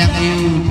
đáng you.